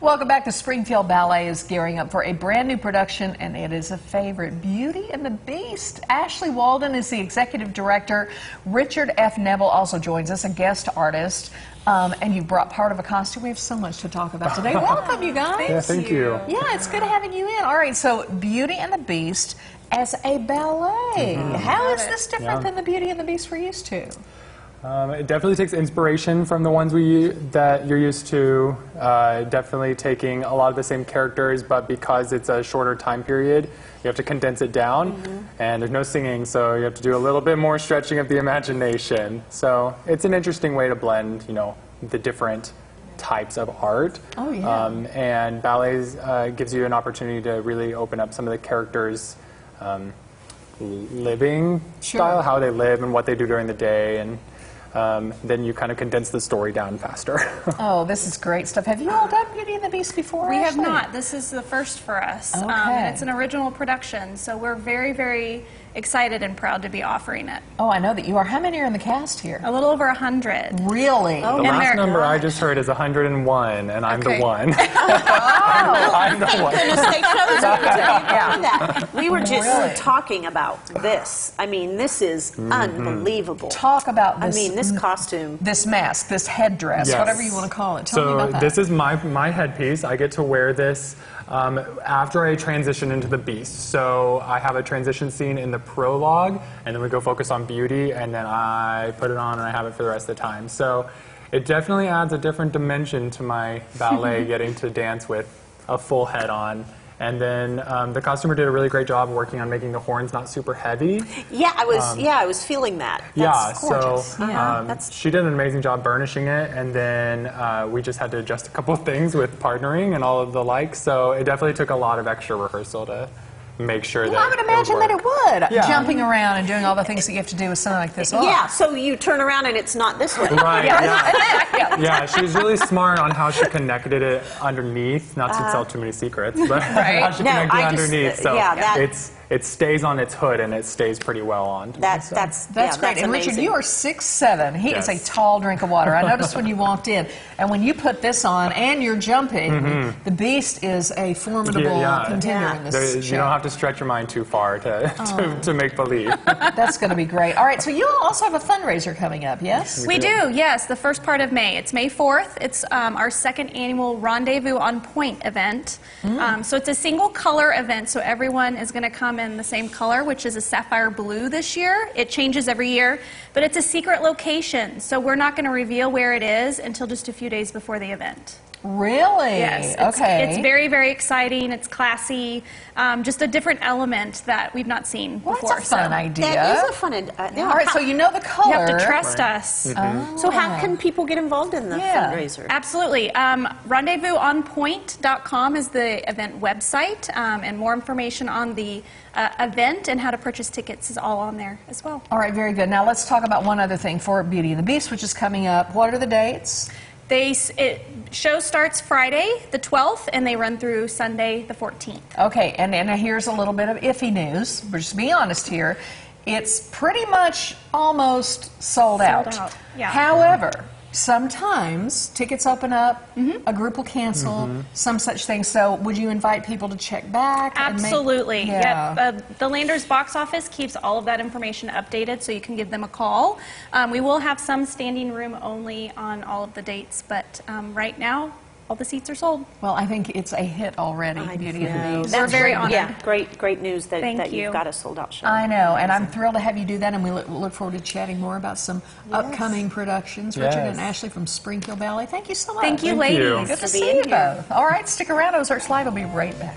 Welcome back. The Springfield Ballet is gearing up for a brand new production, and it is a favorite Beauty and the Beast. Ashley Walden is the executive director. Richard F. Neville also joins us, a guest artist. Um, and you brought part of a costume. We have so much to talk about today. Welcome, you guys. Yeah, thank you. Yeah, it's good having you in. All right, so Beauty and the Beast as a ballet. How is this different. Yeah. than the Beauty and the Beast we're used to? Um, it definitely takes inspiration from the ones we that you're used to. Uh, definitely taking a lot of the same characters, but because it's a shorter time period, you have to condense it down. Mm-hmm. And there's no singing, so you have to do a little bit more stretching of the imagination. So it's an interesting way to blend, you know, the different types of art. Oh, yeah. Um, and ballet uh, gives you an opportunity to really open up some of the characters. Um, living Sure. style, how they live and what they do during the day, and um, then you kind of condense the story down faster. Oh, this is great stuff. Have you all done Beauty and the Beast before? We have not. This is the first for us. Um, Okay. and it's an original production, so we're very, very excited and proud to be offering it. Oh, I know that you are. How many are in the cast here? A little over a hundred. Really? the And last they're- number I just heard is 101, and I'm Okay. the one. I'm the one. goodness, they chose you to do that. We were just Really? talking about this. I mean, this is Mm-hmm. unbelievable. Talk about this. I mean, this costume. this mask, this headdress, Yes. whatever you want to call it. Tell me So about that. this is my my headpiece. I get to wear this um, after I transition into the beast. So I have a transition scene in the prologue, and then we go focus on beauty, and then I put it on and I have it for the rest of the time. So it definitely adds a different dimension to my ballet, getting to dance with a full head on. And then um, the costumer did a really great job working on making the horns not super heavy. Yeah, I was. yeah, I was feeling that. Um, Yeah, That's gorgeous. so Yeah, um, that's she did an amazing job burnishing it, and then uh, we just had to adjust a couple of things with partnering and all of the like. So it definitely took a lot of extra rehearsal to make sure well, that. I would imagine that it would. Yeah. Jumping around and doing all the things that you have to do with something like this. Oh. yeah. So you turn around and it's not this way. Right. Yeah. yeah. She was really smart on how she connected it underneath. Not to tell too many secrets, but how she No, connected I it just- underneath. uh, So yeah, that- it's it stays on its hood and it stays pretty well on. to That so. that's That's yeah, great. That's and Richard, you are six seven. He is a tall drink of water. I noticed when you walked in, and when you put this on and you're jumping, the Beast is a formidable. Yeah, yeah. contender Yeah. in this There- show. you don't have to stretch your mind too far to, Oh. to, to make believe. That's going to be great. All right, so you also have a fundraiser coming up, yes? We do, yes, the first part of May. It's May 4th. It's um, our second annual Rendezvous on Point event. Um, so it's a single color event, so everyone is going to come in the same color, which is a sapphire blue this year. It changes every year, but it's a secret location, so we're not going to reveal where it is until just a few days before the event. Really? Yes, it's, okay. it's very, very exciting. It's classy, um, just a different element that we've not seen well, before. that's a fun so. idea. That is a fun. ad- Uh, yeah. all right, so you know the color. You have to trust us. So how can people get involved in the Yeah. fundraiser? Absolutely. Um, rendezvousonpoint.com is the event website, um, and more information on the uh, event and how to purchase tickets is all on there as well. All right, very good. Now let's talk about one other thing for Beauty and the Beast, which is coming up. What are the dates? They it, show starts Friday the 12th, and they run through Sunday the 14th. Okay, and, and here's a little bit of iffy news. But just be honest here. It's pretty much almost sold, out. out, yeah. However, sometimes tickets open up, Mm-hmm. a group will cancel, some such thing. So, would you invite people to check back? and make- Absolutely. Yeah. Yep. Uh, the Landers box office keeps all of that information updated, so you can give them a call. Um, we will have some standing room only on all of the dates, but um, right now, all the seats are sold. Well, I think it's a hit already, I Beauty and know. the Beast. We're very great. honored. Yeah, great, great news that, Thank that you. you've got a sold out show. I know, and I'm thrilled to have you do that, and we look, look forward to chatting more about some upcoming productions. Richard and Ashley from Springfield Ballet, thank you so much. Thank you, Thank you. ladies. Good to for see you here. both. All right, stick around. Ozarks Live will be right back.